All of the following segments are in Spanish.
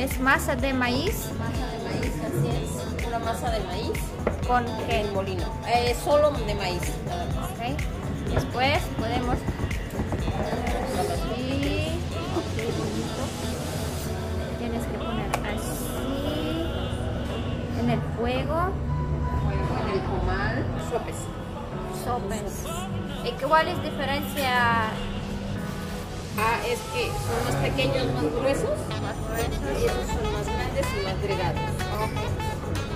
es masa de maíz Masa de maíz, así es. Pura masa de maíz con que en molino. Eh, solo de maíz. nada más. Ok. Después podemos así. Tienes que poner así en el fuego. Fuego en el comal. Sopes. Sopes. ¿Y cuál es diferencia Ah, es que son más pequeños, más gruesos. Y esos son más grandes y más delgados. Ok.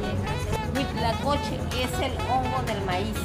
Bien, gracias. Huitlacoche es el hongo del maíz.